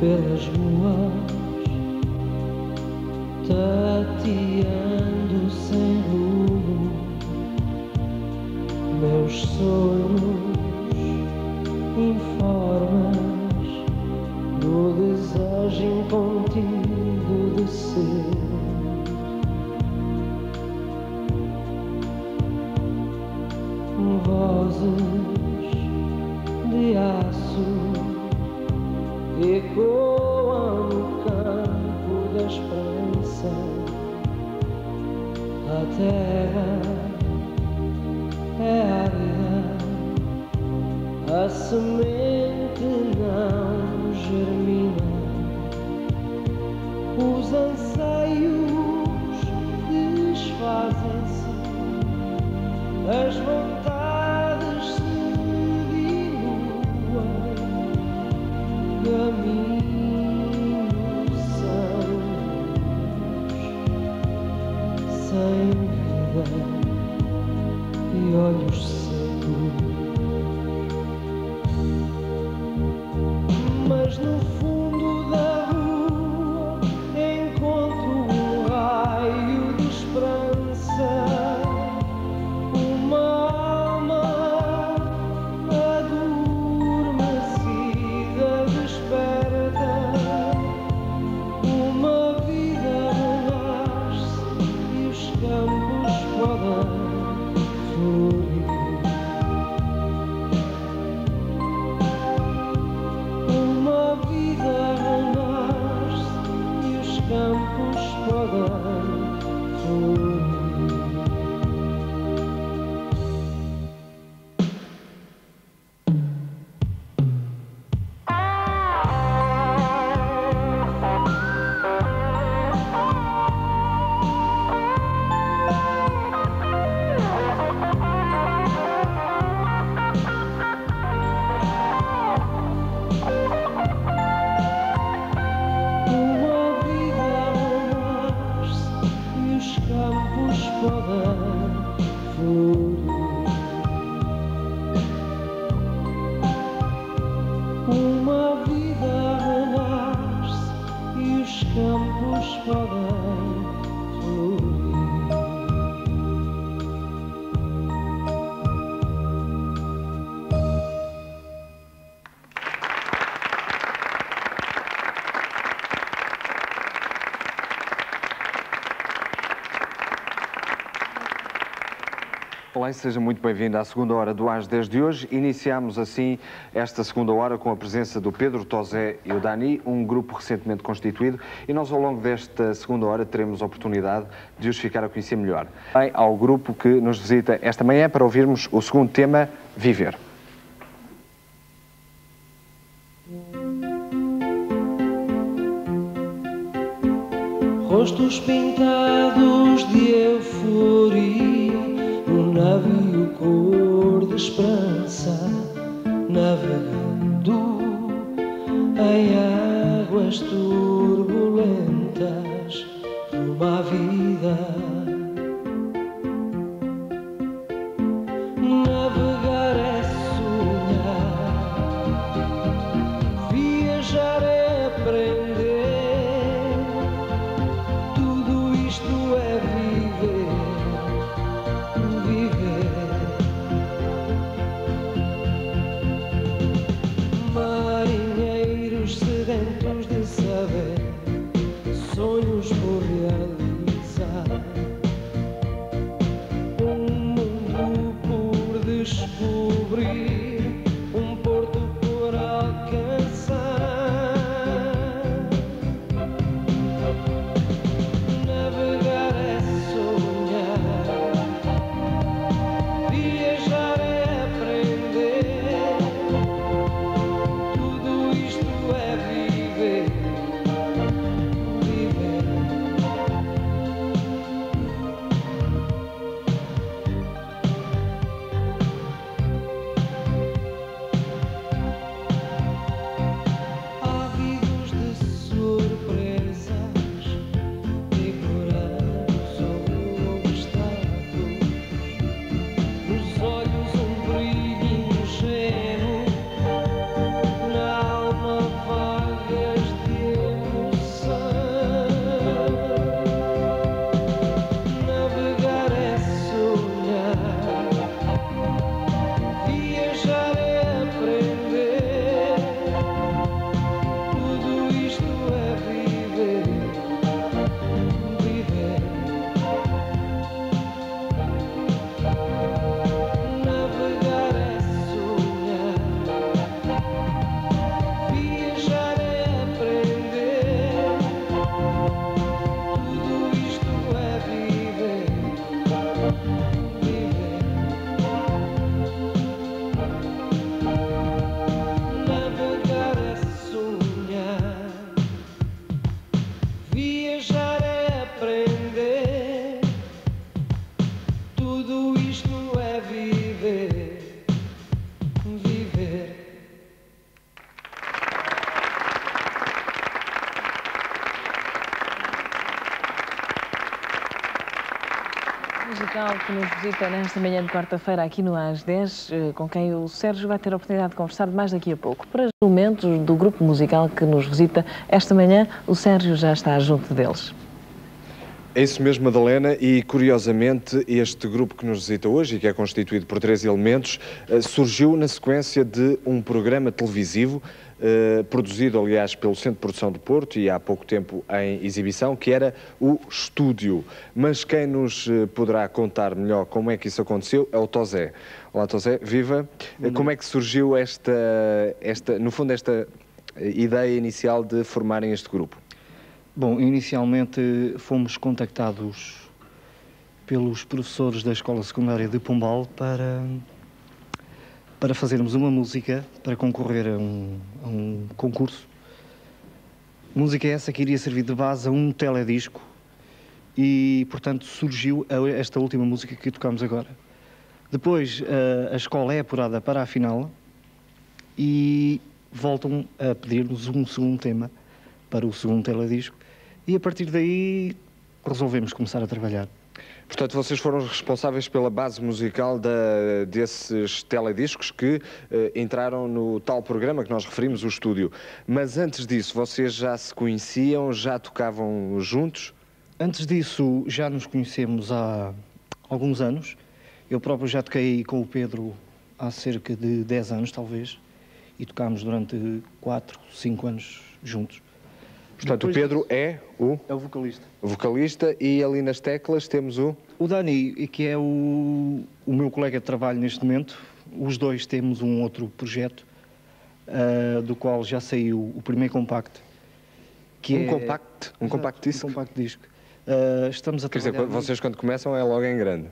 pelas ruas, tateando sem rumo, meus sonhos informes do desejo incontido de ser. Vozes de aço ecoam no campo da esperança. A terra é árida, a semente não germina. Os anseios desfazem-se, as vontades e Olá e seja muito bem-vindo à segunda hora do AS 10 de hoje. Iniciamos assim esta segunda hora com a presença do Pedro Tosé e o Dani, um grupo recentemente constituído, e nós ao longo desta segunda hora teremos a oportunidade de os ficar a conhecer melhor. Bem, ao grupo que nos visita esta manhã para ouvirmos o segundo tema, Viver. Rostos pintados de euforia, navio cor de esperança, navegando em águas turbulentas, à vida. Navegar musical que nos visita nesta manhã de quarta-feira aqui no AS 10, eh, com quem o Sérgio vai ter a oportunidade de conversar mais daqui a pouco. Para os momentos do grupo musical que nos visita esta manhã, o Sérgio já está junto deles. É isso mesmo, Madalena, e curiosamente este grupo que nos visita hoje e que é constituído por três elementos eh, surgiu na sequência de um programa televisivo eh, produzido, aliás, pelo Centro de Produção do Porto e há pouco tempo em exibição, que era o Estúdio. Mas quem nos eh, poderá contar melhor como é que isso aconteceu é o Tosé. Olá, Tosé, viva! Como é que surgiu esta, esta, no fundo, esta ideia inicial de formarem este grupo? Bom, inicialmente fomos contactados pelos professores da Escola Secundária de Pombal para, para fazermos uma música para concorrer a um, a um concurso. Música essa que iria servir de base a um teledisco e, portanto, surgiu esta última música que tocamos agora. Depois a, a escola é apurada para a final e voltam a pedir-nos um segundo tema para o segundo teledisco e a partir daí resolvemos começar a trabalhar. Portanto, vocês foram responsáveis pela base musical da, desses telediscos que eh, entraram no tal programa que nós referimos, o estúdio. Mas antes disso, vocês já se conheciam, já tocavam juntos? Antes disso, já nos conhecemos há alguns anos. Eu próprio já toquei com o Pedro há cerca de 10 anos, talvez, e tocámos durante 4, 5 anos juntos. Portanto, Depois o Pedro é o... É o vocalista. O vocalista e ali nas teclas temos o... O Dani, que é o, o meu colega de trabalho neste momento. Os dois temos um outro projeto, uh, do qual já saiu o primeiro compacto. Que um é... compacto? Um compacto disco? Um compacto disco. Uh, estamos a Quer dizer, vocês quando começam é logo em grande.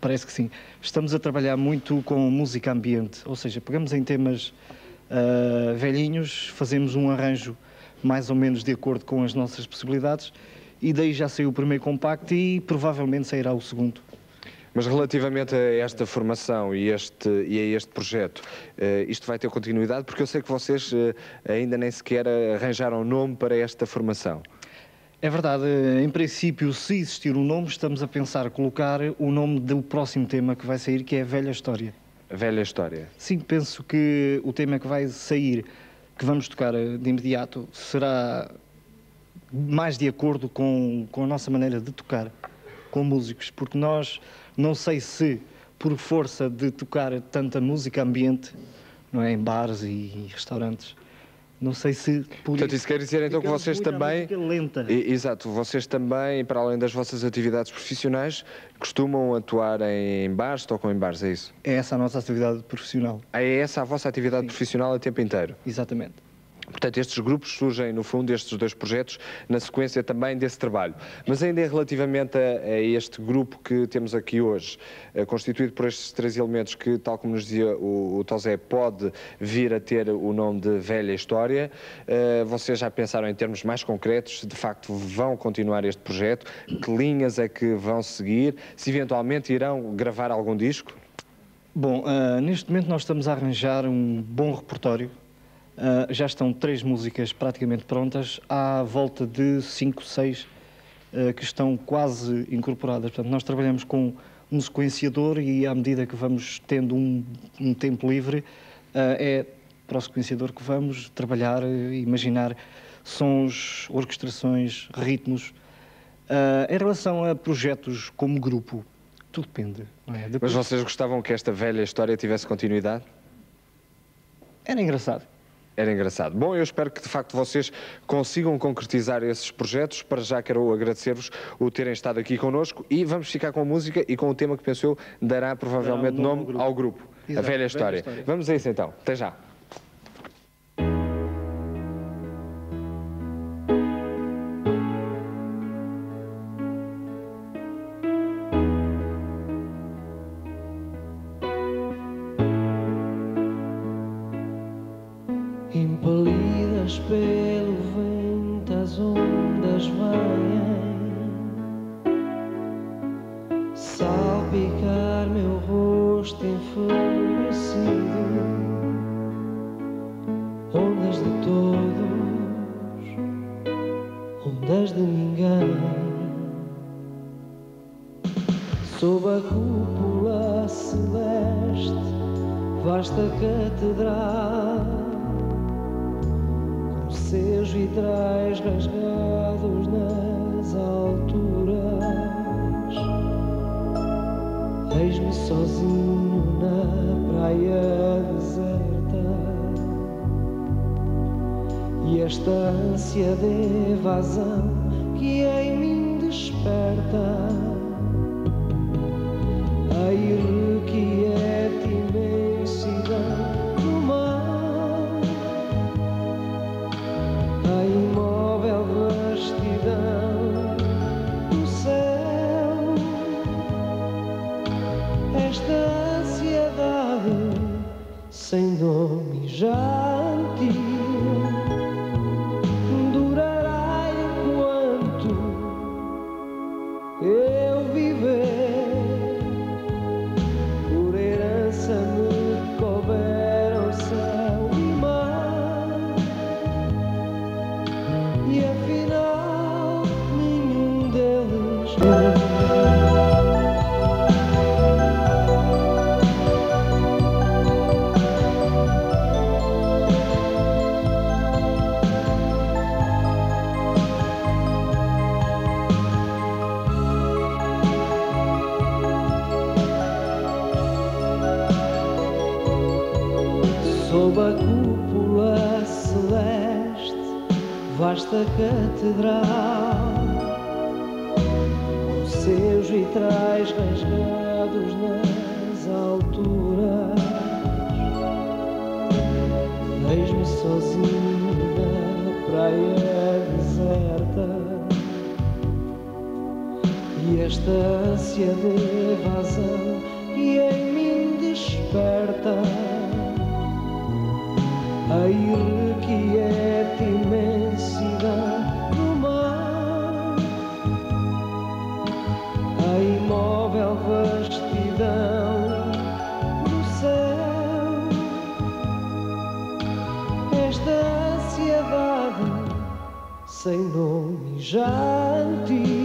Parece que sim. Estamos a trabalhar muito com música ambiente, ou seja, pegamos em temas uh, velhinhos, fazemos um arranjo mais ou menos de acordo com as nossas possibilidades, e daí já saiu o primeiro compacto e provavelmente sairá o segundo. Mas relativamente a esta formação e, este, e a este projeto, uh, isto vai ter continuidade? Porque eu sei que vocês uh, ainda nem sequer arranjaram nome para esta formação. É verdade, em princípio, se existir um nome, estamos a pensar colocar o nome do próximo tema que vai sair, que é a Velha História. A Velha História? Sim, penso que o tema que vai sair que vamos tocar eh, de imediato será mais de acordo com, com a nossa maneira de tocar com músicos, porque nós não sei se por força de tocar tanta música ambiente, não é, em bares e restaurantes, não sei se por Portanto, isso quer dizer então que vocês também lenta. Exato, vocês também, para além das vossas atividades profissionais, costumam atuar em bares, tocam em bares, é isso? É essa a nossa atividade profissional. Ah, é essa a vossa atividade Sim. profissional a tempo inteiro? Exatamente. Portanto, estes grupos surgem, no fundo, estes dois projetos, na sequência também desse trabalho. Mas ainda relativamente a, a este grupo que temos aqui hoje, uh, constituído por estes três elementos que, tal como nos dizia o, o Tosé, pode vir a ter o nome de velha história, uh, vocês já pensaram em termos mais concretos, se de facto vão continuar este projeto, que linhas é que vão seguir, se eventualmente irão gravar algum disco? Bom, uh, neste momento nós estamos a arranjar um bom repertório Uh, já estão três músicas praticamente prontas, há volta de cinco, seis uh, que estão quase incorporadas. Portanto, nós trabalhamos com um sequenciador e à medida que vamos tendo um, um tempo livre, uh, é para o sequenciador que vamos trabalhar, imaginar sons, orquestrações, ritmos. em relação a projetos como grupo, tudo depende. É? Depois... Mas vocês gostavam que esta velha história tivesse continuidade? Era engraçado. Era engraçado. Bom, eu espero que de facto vocês consigam concretizar esses projetos. Para já quero agradecer-vos o terem estado aqui connosco e vamos ficar com a música e com o tema que pensou dará provavelmente nome, nome ao grupo. Exato, a velha história. velha história. Vamos a isso então. Até já. das de ninguém. Sob a cúpula celeste, vasta catedral, com seus vitrais rasgados nas alturas, eis-me sozinho na praia. E esta ânsia de evasão que em mim desperta a irrequieta imensidão do mar, a imóvel vastidão do céu, esta ansiedade sem nome já antiga catedral, com seus vitrais rasgados nas alturas. Eis-me sozinho na praia deserta, e esta ânsia de evasão que em mim desperta sem nome já antiga